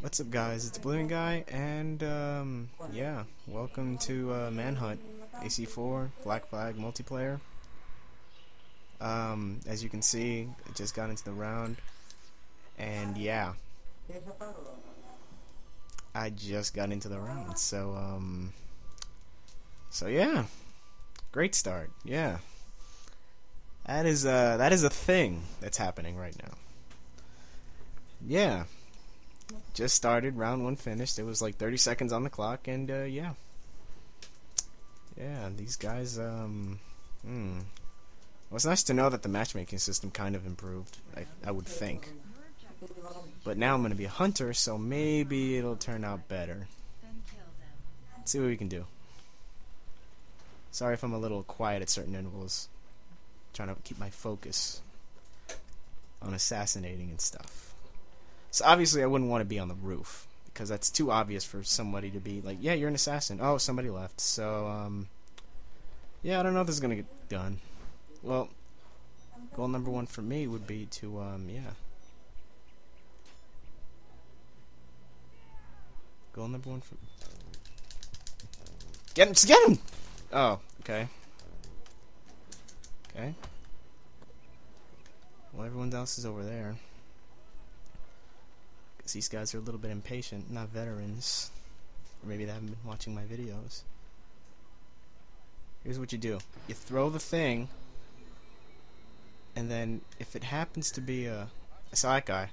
What's up guys, it's Oblivion Guy, and um, yeah, welcome to uh, Manhunt, AC4, Black Flag multiplayer. Um, as you can see, it just got into the round, and yeah, I just got into the round, so um, so yeah, great start, yeah. That is uh, that is a thing that's happening right now. Yeah just started, round one finished. It was like 30 seconds on the clock, and uh, yeah, yeah, these guys. Um, hmm. Well, it's nice to know that the matchmaking system kind of improved. I I would think. But now I'm gonna be a hunter, so maybe it'll turn out better. Let's see what we can do. Sorry if I'm a little quiet at certain intervals. trying to keep my focus on assassinating and stuff. So obviously I wouldn't want to be on the roof because that's too obvious for somebody to be like, yeah, you're an assassin. Oh, somebody left. So um, yeah, I don't know if this is gonna get done. Well, goal number one for me would be to um, yeah. Goal number one for get him, get him. Oh, okay. Okay. Well, everyone else is over there. Because these guys are a little bit impatient, not veterans. Or maybe they haven't been watching my videos. Here's what you do. You throw the thing, and then if it happens to be a, a side guy,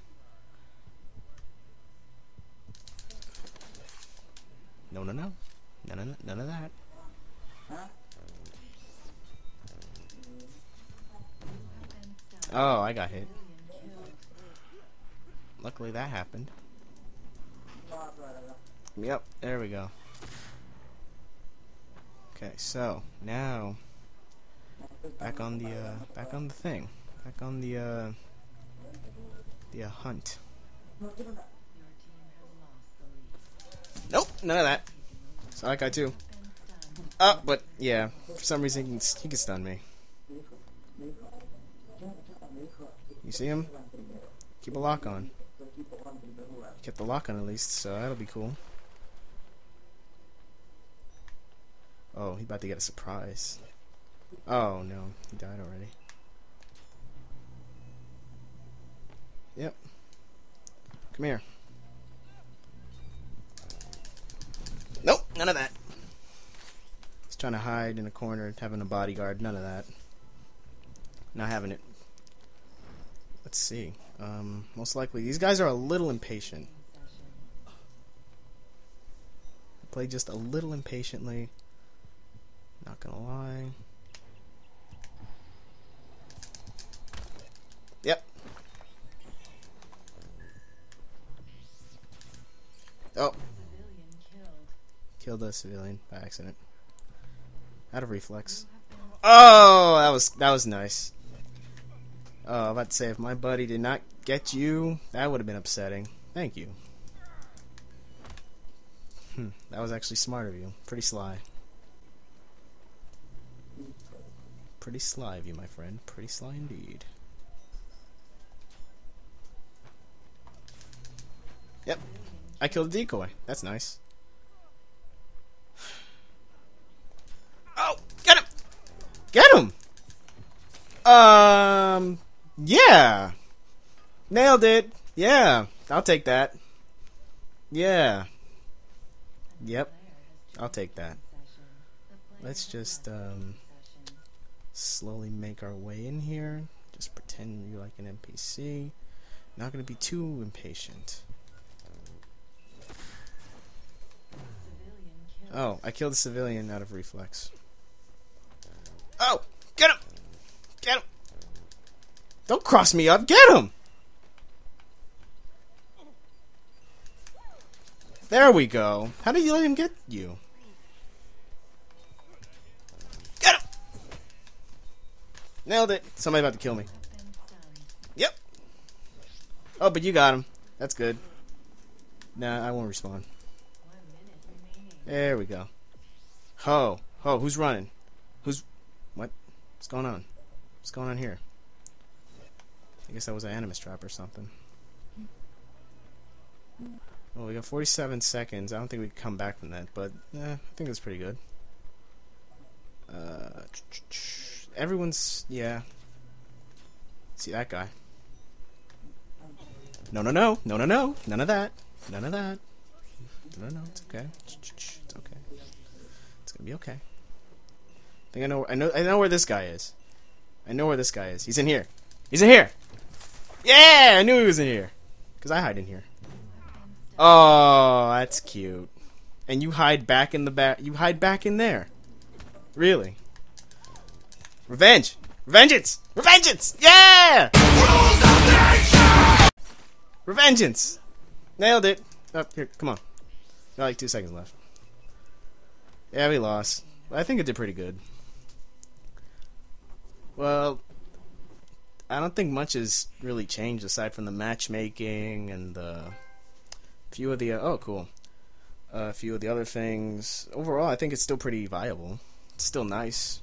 no, no, no, none of, none of that. Oh, I got hit. Luckily that happened. Yep, there we go. Okay, so now back on the uh, back on the thing, back on the uh, the uh, hunt. Nope, none of that. Sonic guy too. Oh, but yeah, for some reason he can, he can stun me. You see him? Keep a lock on. Get the lock on at least, so that'll be cool. Oh, he's about to get a surprise. Oh no, he died already. Yep. Come here. Nope, none of that. He's trying to hide in a corner, having a bodyguard. None of that. Not having it. Let's see. Um, most likely, these guys are a little impatient. Play just a little impatiently. Not gonna lie. Yep. Oh. Killed a civilian by accident. Out of reflex. Oh, that was that was nice. Oh, I'm about to say if my buddy did not get you, that would have been upsetting. Thank you. Hmm, that was actually smart of you. Pretty sly. Pretty sly of you, my friend. Pretty sly indeed. Yep. I killed a decoy. That's nice. Oh! Get him! Get him! Um... Yeah! Nailed it! Yeah! I'll take that. Yeah. Yep. I'll take that. Let's just um, slowly make our way in here. Just pretend you're like an NPC. Not going to be too impatient. Oh, I killed a civilian out of reflex. Oh! Get him! Get him! Don't cross me up! Get him! There we go. How did you let him get you? Get him! Nailed it. Somebody about to kill me. Yep. Oh, but you got him. That's good. Nah, I won't respawn. There we go. Ho. Ho, who's running? Who's... What? What's going on? What's going on here? I guess that was an animus trap or something. Well, we got 47 seconds. I don't think we can come back from that, but eh, I think that's pretty good. Uh, everyone's yeah. See that guy? No, no, no, no, no, no, none of that, none of that. No, no, it's okay. It's okay. It's gonna be okay. I think I know. I know. I know where this guy is. I know where this guy is. He's in here. He's in here. Yeah, I knew he was in here. Cause I hide in here. Oh, that's cute. And you hide back in the back. You hide back in there. Really? Revenge! Revengeance! Revengeance! Yeah! Revengeance! Nailed it. Up oh, here, come on. Got like two seconds left. Yeah, we lost. I think it did pretty good. Well, I don't think much has really changed aside from the matchmaking and the few of the uh, oh cool, a uh, few of the other things. Overall, I think it's still pretty viable. It's still nice.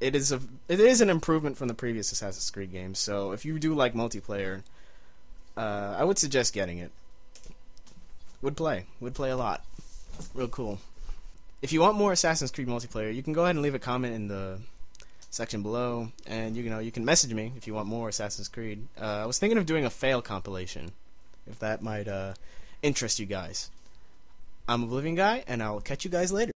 It is a it is an improvement from the previous Assassin's Creed games. So if you do like multiplayer, uh, I would suggest getting it. Would play, would play a lot. Real cool. If you want more Assassin's Creed multiplayer, you can go ahead and leave a comment in the section below, and you know you can message me if you want more Assassin's Creed. Uh, I was thinking of doing a fail compilation if that might uh, interest you guys. I'm Oblivion Guy, and I'll catch you guys later.